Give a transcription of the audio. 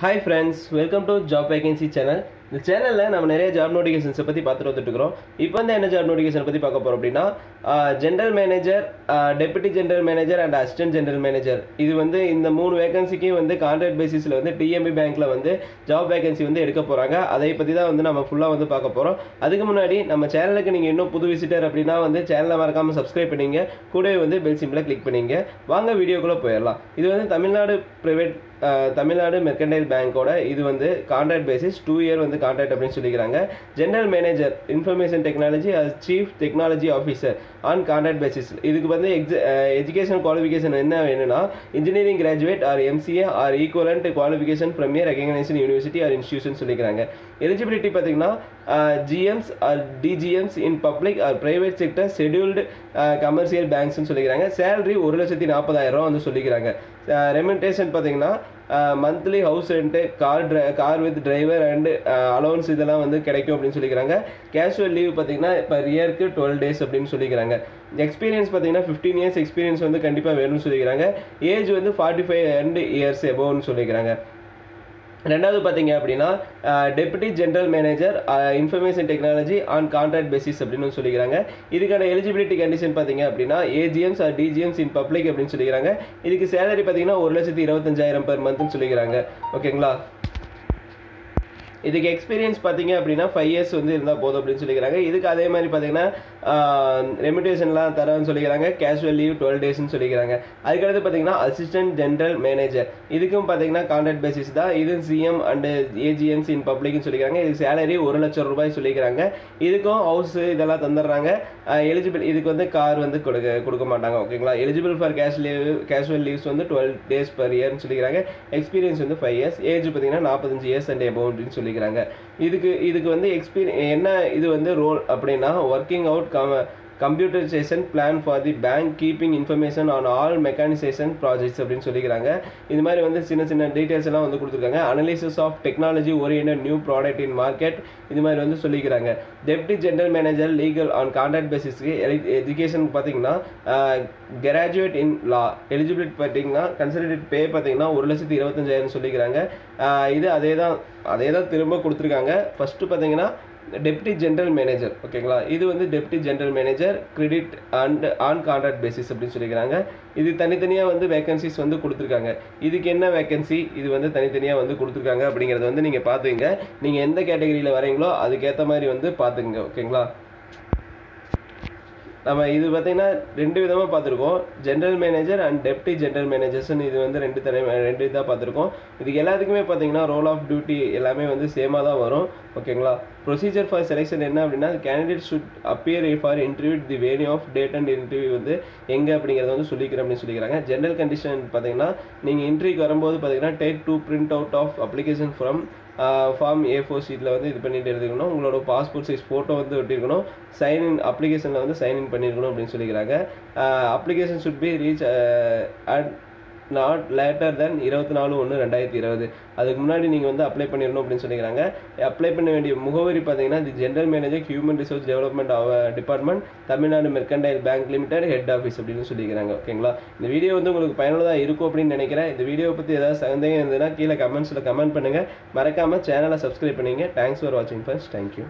Hi friends welcome to job vacancy channel இந்த சேனலில் நம்ம நிறைய ஜாப் நோட்டிஃபிகேஷன்ஸை பற்றி பார்த்துட்டு வந்துட்டு இருக்கிறோம் இப்போ வந்து என்ன ஜாப் நோட்டிஃபிகேஷன் பற்றி பார்க்க போகிறோம் அப்படின்னா general manager deputy general manager and assistant general manager இது வந்து இந்த மூணு வேகன்சிக்கும் வந்து கான்ட்ராக்ட் பேசிஸில் வந்து டிஎம்பி பேங்க்கில் வந்து ஜாப் வேகன்சி வந்து எடுக்க போகிறாங்க அதை பற்றி தான் வந்து நம்ம ஃபுல்லாக வந்து பார்க்க போகிறோம் அதுக்கு முன்னாடி நம்ம சேனலுக்கு நீங்கள் இன்னும் புது விசிட்டர் அப்படின்னா வந்து சேனலை மறக்காமல் சப்ஸ்கிரைப் பண்ணிங்க. கூடவே வந்து பெல் சிம்பிளை கிளிக் பண்ணிங்க. வாங்க வீடியோக்குள்ளே போயிடலாம். இது வந்து தமிழ்நாடு ப்ரைவேட் தமிழ்நாடு மெர்கண்டைல் பேங்க்கோட இது வந்து கான்ட்ராக்ட் பேசிஸ் டூ இயர் வந்து கான்ட்ராக்ட் அப்படின்னு சொல்லிக்கிறாங்க. General manager information technology as chief technology officer on contract basis இதுக்கு வந்து எக்ஸ எஜுகேஷன் குவாலிஃபிகேஷன் என்ன வேணும்னா engineering graduate or MCA or equivalent qualification from a recognition university or institution சொல்லிக்கிறாங்க. Eligibility பார்த்தீங்கன்னா GMs or DGMs in public or private sector scheduled commercial பேங்க்ஸ்னு சொல்லிக்கிறாங்க. Salary ஒரு லட்சத்தி நாற்பதாயிரம் வந்து சொல்லிக்கிறாங்க. ரெமெண்டேஷன் பார்த்தீங்கன்னா monthly house rent car try car with driver and allowance இதெல்லாம் வந்து கிடைக்கும் அப்படின்னு சொல்லிக்கிறாங்க. கேஷுவல் லீவ் பார்த்தீங்கன்னா இப்போ இயருக்கு டுவெல் டேஸ் அப்படின்னு சொல்லிக்கிறாங்க. எக்ஸ்பீரியன்ஸ் பார்த்தீங்கன்னா ஃபிஃப்டீன் இயர்ஸ் எக்ஸ்பீரியன்ஸ் வந்து கண்டிப்பாக வேணும்னு சொல்லிக்கிறாங்க. ஏஜ் வந்து ஃபார்ட்டி ஃபைவ் அண்ட் இயர்ஸ் எபோவ்னு சொல்லிக்கிறாங்க. ரெண்டாவது பார்த்தீங்க அப்படின்னா deputy general manager information technology on contract basis அப்படின்னு சொல்லிக்கிறாங்க. இதுக்கான எலிஜிபிலிட்டி கண்டிஷன் பார்த்தீங்க அப்படின்னா ஏஜிஎம்ஸ் ஆர் டிஜிஎம்ஸ் இன் பப்ளிக் அப்படின்னு சொல்லிக்கிறாங்க. இதுக்கு சேலரி பார்த்தீங்கன்னா ஒரு லட்சத்தி இருபத்தஞ்சாயிரம் பெர் மந்த்னு சொல்லிக்கிறாங்க. ஓகேங்களா இதுக்கு எக்ஸ்பீரியன்ஸ் பார்த்தீங்க அப்படின்னா ஃபைவ் இயர்ஸ் வந்து இருந்தால் போதும் அப்படின்னு சொல்லிக்கிறாங்க. இதுக்கு அதே மாதிரி பார்த்தீங்கன்னா ரெமிடேஷன்லாம் தரேன்னு சொல்லிக்கிறாங்க. கேஷுவல் லீவ் டுவெல் டேஸ்னு சொல்லிக்கிறாங்க. அதுக்கடுத்து பார்த்தீங்கன்னா அசிஸ்டன்ட் ஜென்ரல் மேனேஜர் இதுக்கும் பார்த்தீங்கன்னா கான்ட்ராக்ட் பேசிஸ் தான். இது சிஎம் அண்டு ஏஜிஎம்சி இன் பப்ளிக்னு சொல்லிக்கிறாங்க. இதுக்கு சேலரி ஒரு லட்சம் ரூபாய் சொல்லிக்கிறாங்க. இதுக்கும் ஹவுஸ் இதெல்லாம் தந்துடுறாங்க. எலிஜிபிள் இதுக்கு வந்து கார் வந்து கொடுக்க கொடுக்க மாட்டாங்க. ஓகேங்களா eligible for cash leave casual leaves வந்து டுவெல் டேஸ் பர் இயர்னு சொல்லிக்கிறாங்க. எக்ஸ்பீரியன்ஸ் வந்து ஃபைவ் இயர்ஸ் ஏஜ் பார்த்தீங்கன்னா நாற்பத்தஞ்சு இயர்ஸ் அண்ட் அபவுண்ட்னு அப்படின்னு சொல்லி சொல்லிக்கிறாங்க. இதுக்கு இதுக்கு வந்து எக்ஸ்பீரி என்ன இது வந்து ரோல் அப்படின்னா working out come computerisation plan for the bank keeping information on all mechanisation projects அப்படின்னு சொல்லிக்கிறாங்க. இது மாதிரி வந்து சின்ன சின்ன டீட்டெயில்ஸ் எல்லாம் வந்து கொடுத்துருக்காங்க. Analysis of technology orient new product in market இது மாதிரி வந்து சொல்லிக்கிறாங்க. Deputy general manager legal on contract பேசிஸ்க்கு education பார்த்தீங்கன்னா கிராஜுவேட் இன் லா எலிஜிபிலிட்டி பார்த்தீங்கன்னா கன்சல்டேட் பே பார்த்தீங்கன்னா ஒரு லட்சத்தி இருபத்தஞ்சாயிரம் சொல்லிக்கிறாங்க. இது அதே தான் அதே தான் திரும்ப கொடுத்துருக்காங்க. ஃபஸ்ட்டு பார்த்தீங்கன்னா டெப்டி ஜென்ரல் மேனேஜர் ஓகேங்களா இது வந்து deputy general manager credit and on contract basis அப்படின்னு சொல்லிக்கிறாங்க இது தனித்தனியாக வந்து வேகன்சிஸ் வந்து கொடுத்துருக்காங்க. இதுக்கு என்ன வேகன்சி இது வந்து தனித்தனியாக வந்து கொடுத்துருக்காங்க அப்படிங்கிறத வந்து நீங்கள் பார்த்துங்க நீங்கள் எந்த கேட்டகரியில் வரீங்களோ அதுக்கேற்ற மாதிரி வந்து பார்த்துங்க ஓகேங்களா நம்ம இது பார்த்தீங்கன்னா ரெண்டு விதமாக பார்த்துருக்கோம். General manager and deputy general மேனேஜர்ஸ்னு இது வந்து ரெண்டு தனி ரெண்டு இதாக பார்த்துருக்கோம். இதுக்கு எல்லாத்துக்குமே பார்த்தீங்கன்னா ரோல் ஆஃப் டியூட்டி எல்லாமே வந்து சேமாக தான் வரும். ஓகேங்களா? ப்ரொசீஜர் ஃபார் செலெக்ஷன் என்ன அப்படின்னா candidate should appear for interview the venue of date and interview வந்து எங்கே அப்படிங்கிறத வந்து சொல்லிக்கிறேன் அப்படின்னு சொல்லிக்கிறாங்க. ஜென்ரல் கண்டிஷன் பார்த்தீங்கன்னா நீங்கள் இன்டர்வியூக்கு வரும்போது பார்த்தீங்கன்னா take two print out of application from form A four ஷீட்டில் வந்து இது பண்ணிட்டு எடுத்துக்கணும் உங்களோட பாஸ்போர்ட் சைஸ் ஃபோட்டோ வந்து ஒட்டிருக்கணும் சைன் இன் அப்ளிகேஷனில் வந்து சைன் இன் பண்ணியிருக்கணும் அப்படின்னு சொல்லிக்கிறாங்க. Application should be reach at not later than இருபத்தி நாலு ஒன்று ரெண்டாயிரத்தி இருபது. அதுக்கு முன்னாடி நீங்கள் வந்து அப்ளை பண்ணிடணும் அப்படின்னு சொல்லிக்கிறாங்க. அப்ளை பண்ண வேண்டிய முகவரி பார்த்தீங்கன்னா the general manager human resource development department Tamil Nadu mercantile bank limited head office அப்படின்னு சொல்லிக்கிறாங்க. ஓகேங்களா இந்த வீடியோ வந்து உங்களுக்கு பயனுள்ளதாக இருக்கும் அப்படின்னு நினைக்கிறேன். இந்த வீடியோ பற்றி ஏதாவது சந்தேகம் இருந்ததுன்னா கீழே கமெண்ட்ஸில் கமெண்ட் பண்ணுங்கள் மறக்காமல் சேனலை சப்ஸ்கிரைப் பண்ணிங்க. தேங்க்ஸ் ஃபார் வாட்சிங் ஃபர்ஸ்ட் தேங்க்யூ